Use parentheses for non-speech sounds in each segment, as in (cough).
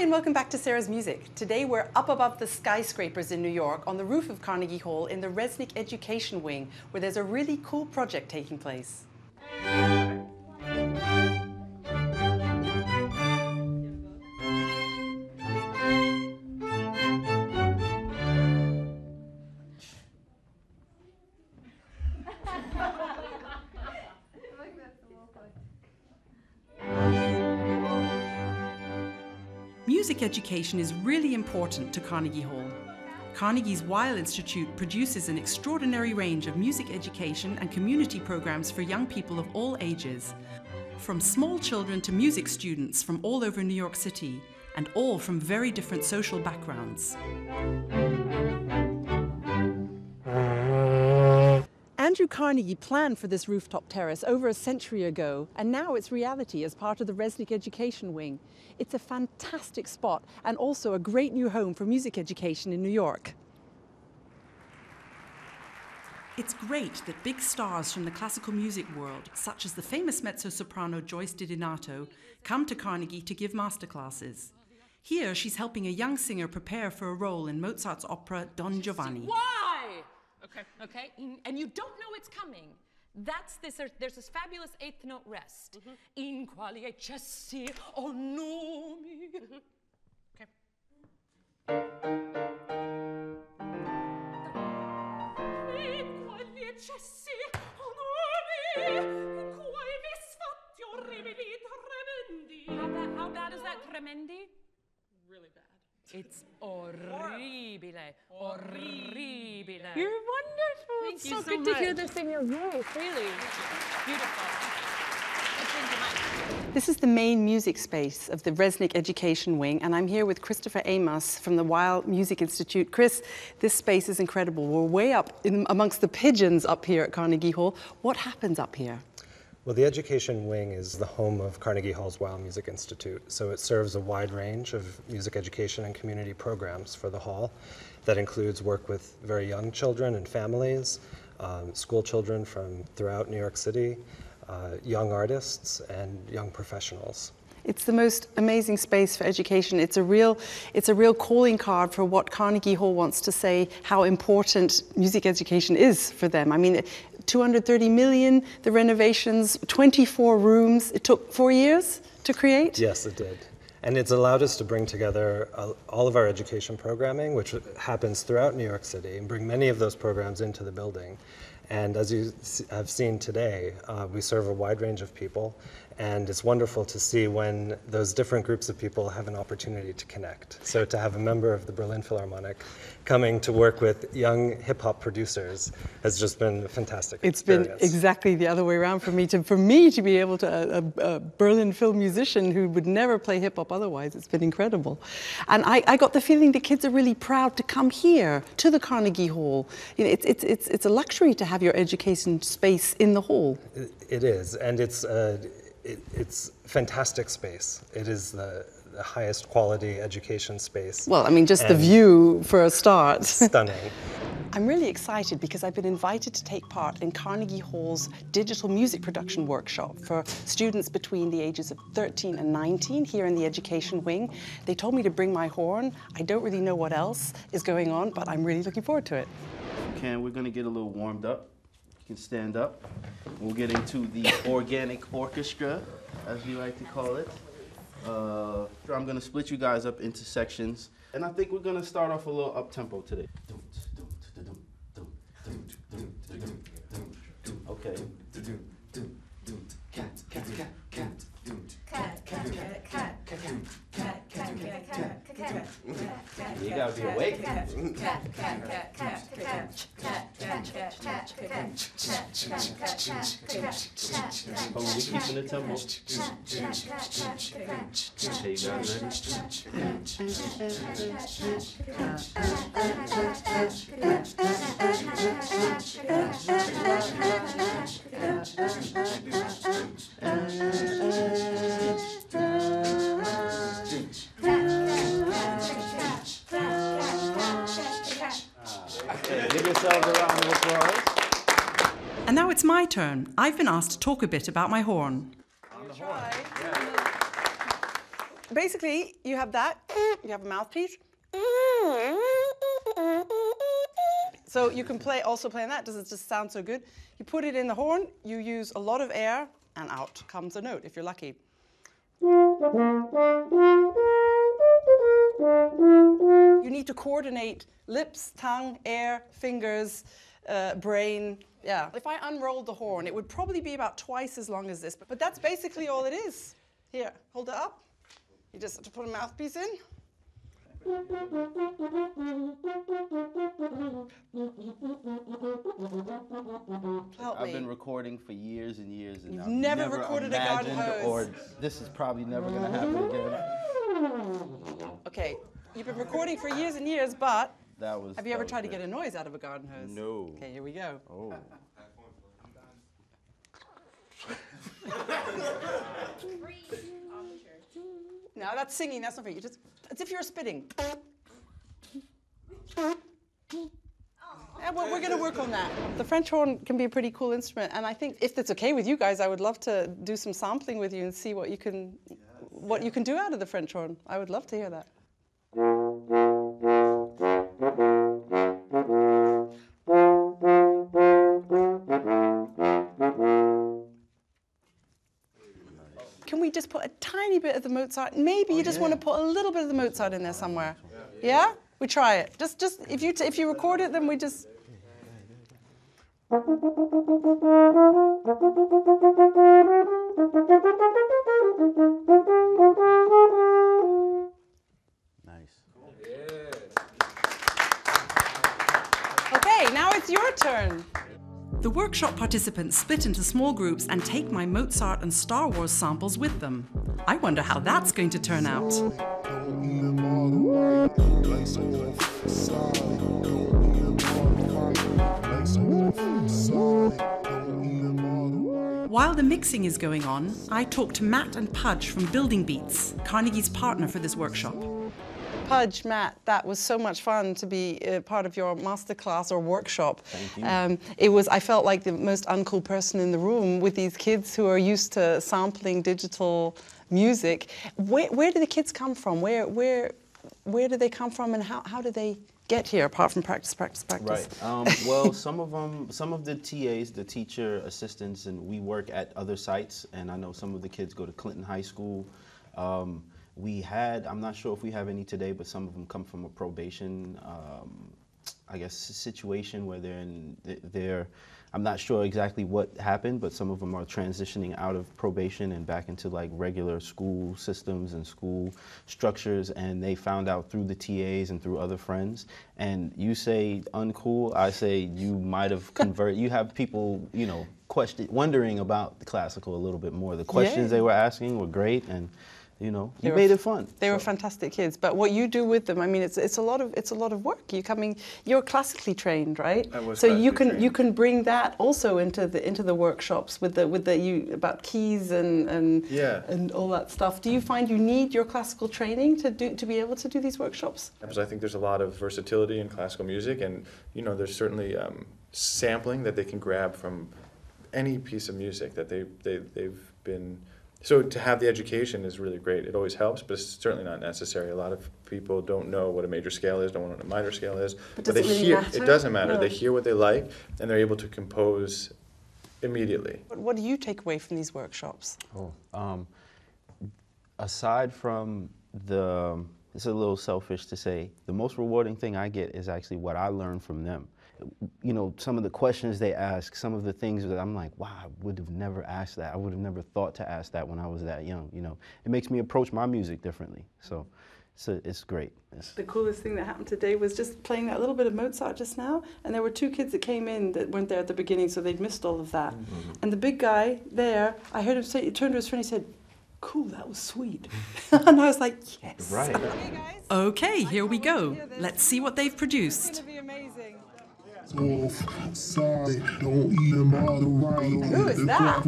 Hi, and welcome back to Sarah's Music. Today we're up above the skyscrapers in New York on the roof of Carnegie Hall in the Resnick Education Wing, where there's a really cool project taking place. Music education is really important to Carnegie Hall. Carnegie's Weill Institute produces an extraordinary range of music education and community programs for young people of all ages, from small children to music students from all over New York City, and all from very different social backgrounds. Andrew Carnegie planned for this rooftop terrace over a century ago, and now it's reality as part of the Resnick Education Wing. It's a fantastic spot and also a great new home for music education in New York. It's great that big stars from the classical music world, such as the famous mezzo-soprano Joyce DiDonato, come to Carnegie to give masterclasses. Here, she's helping a young singer prepare for a role in Mozart's opera Don Giovanni. Why? Okay. Okay. And you don't know it's coming. That's this. There's, there's this fabulous eighth note rest. Mm-hmm. In quali eccessi o numi. Okay. In quali eccessi o numi. In quali misfatti orribili tremendi. How bad, how bad is that tremendi? Really bad. It's orribile. Orribile. You're wonderful. Thank it's you so, so good to hear much. this in your voice, really. Beautiful. Let's sing tonight. This is the main music space of the Resnick Education Wing, and I'm here with Christopher Amos from the Weill Music Institute. Chris, this space is incredible. We're way up in, amongst the pigeons up here at Carnegie Hall. What happens up here? Well, the Education Wing is the home of Carnegie Hall's Weill Music Institute, so it serves a wide range of music education and community programs for the hall. That includes work with very young children and families, um, school children from throughout New York City, uh, young artists, and young professionals. It's the most amazing space for education. It's a real, it's a real calling card for what Carnegie Hall wants to say how important music education is for them. I mean, 230 million, the renovations, 24 rooms. It took four years to create. Yes, it did. And it's allowed us to bring together uh, all of our education programming, which happens throughout New York City, and bring many of those programs into the building. And as you have seen today, uh, we serve a wide range of people, and it's wonderful to see when those different groups of people have an opportunity to connect. So to have a member of the Berlin Philharmonic coming to work with young hip hop producers has just been a fantastic It's been exactly the other way around for me to for me to be able to a, a, a Berlin Phil musician who would never play hip hop otherwise. It's been incredible, and I, I got the feeling the kids are really proud to come here to the Carnegie Hall. You know, it's it's it's it's a luxury to have your education space in the hall. It is, and it's uh, it, it's fantastic space. It is the, the highest quality education space. Well, I mean, just the view for a start. (laughs) Stunning. I'm really excited because I've been invited to take part in Carnegie Hall's digital music production workshop for students between the ages of 13 and 19 here in the education wing. They told me to bring my horn. I don't really know what else is going on, but I'm really looking forward to it. Okay, we're gonna get a little warmed up. You can stand up. We'll get into the organic orchestra, as we like to call it. Uh, I'm gonna split you guys up into sections, and I think we're gonna start off a little up tempo today. Okay. You gotta be awake. Oh, we keeping the tempo. Okay, you guys ready? Okay, give yourselves a round of applause. And now it's my turn. I've been asked to talk a bit about my horn. basically, you have that, you have a mouthpiece. So you can play also play on that. Does it just sound so good? You put it in the horn, you use a lot of air, and out comes a note if you're lucky. You need to coordinate lips, tongue, air, fingers, uh, brain. Yeah. If I unrolled the horn, it would probably be about twice as long as this. But, but that's basically all it is. Here, hold it up. You just have to put a mouthpiece in. Help I've me. been recording for years and years, and You've I've never recorded a garden hose. or this is probably never gonna happen again. Okay, you've been recording for years and years, but That was. have you ever tried to get a noise out of a garden hose? No. Okay, here we go. Oh. Uh, no, that's singing. That's not for you. Just as if you're spitting. Yeah, well, we're going to work on that. The French horn can be a pretty cool instrument, and I think if it's okay with you guys, I would love to do some sampling with you and see what you can, what you can do out of the French horn. I would love to hear that. Tiny bit of the Mozart? Maybe you oh, just want to put a little bit of the Mozart in there somewhere. Yeah? We try it. Just, just if you t- if you record it, then we just. Nice. Okay, now it's your turn. The workshop participants split into small groups and take my Mozart and Star Wars samples with them. I wonder how that's going to turn out. While the mixing is going on, I talk to Matt and Pudge from Building Beats, Carnegie's partner for this workshop. Pudge, Matt, that was so much fun to be uh, part of your masterclass or workshop. Thank you. Um, it was, I felt like the most uncool person in the room with these kids who are used to sampling digital music. Where, where do the kids come from? Where, where, where do they come from and how, how do they get here apart from practice, practice, practice? Right. Um, well, some of them, some of the TAs, the teacher assistants, and we work at other sites. And I know some of the kids go to Clinton High School. Um, we had, I'm not sure if we have any today, but some of them come from a probation, um, I guess, situation where they're in, they're, I'm not sure exactly what happened, but some of them are transitioning out of probation and back into like regular school systems and school structures. And they found out through the TAs and through other friends. And you say uncool, I say you might have convert. you have people, you know, question, wondering about the classical a little bit more. The questions Yeah. they were asking were great, and you know, They you made it fun. They were fantastic kids, but what you do with them, I mean, it's it's a lot of it's a lot of work. You coming, you're classically trained, right? I was so you can trained. you can bring that also into the into the workshops with the with the you about keys and and Yeah. and all that stuff. Do you find you need your classical training to do to be able to do these workshops? because I think there's a lot of versatility in classical music, and you know, there's certainly um, sampling that they can grab from any piece of music that they, they they've been. So to have the education is really great. It always helps, but it's certainly not necessary. A lot of people don't know what a major scale is, don't know what a minor scale is. But does they it really hear matter? it doesn't matter. No. They hear what they like, and they're able to compose immediately. What, what do you take away from these workshops? Oh, um, aside from the, it's a little selfish to say, the most rewarding thing I get is actually what I learn from them. You know, some of the questions they ask, some of the things that I'm like, wow, I would have never asked that. I would have never thought to ask that when I was that young. You know, it makes me approach my music differently. So, it's, it's great. It's, The coolest thing that happened today was just playing that little bit of Mozart just now, and there were two kids that came in that weren't there at the beginning, so they'd missed all of that. Mm-hmm. And the big guy there, I heard him say, he turned to his friend, he said, "Cool, that was sweet," (laughs) and I was like, "Yes." right. Okay, here we go. Let's see what they've produced. Off side, don't eat them all the right. Who is that?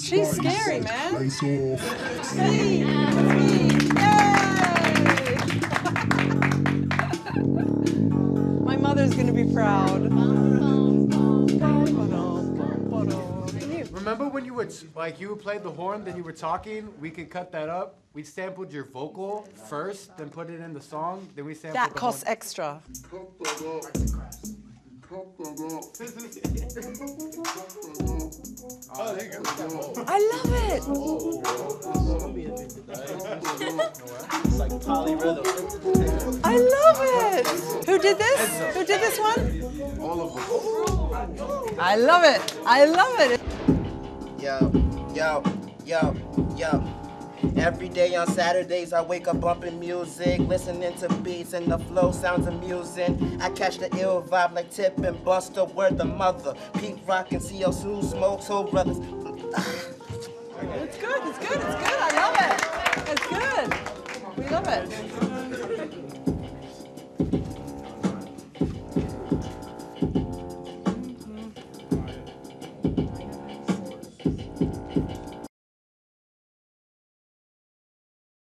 She's She's scary, man. Lights off. Yay! (laughs) My mother's gonna be proud. Remember when you would like you played the horn, then you were talking? We could cut that up. We sampled your vocal first, then put it in the song. Then we sampled That the costs horn. extra. Cut that up. Cut that up. Oh, there you go. I love it. It's like polyrhythm. I love it. Who did this? Who did this one? All of them. I love it. I love it. Yo, yo, yo, yo. Every day on Saturdays, I wake up bumping music, listening to beats, and the flow sounds amusing. I catch the ill vibe like Tip and Buster, word the mother. Pete Rock and CL Smooth Smoke, Soul Brothers. It's good. It's good. It's good. I love it. It's good. We love it.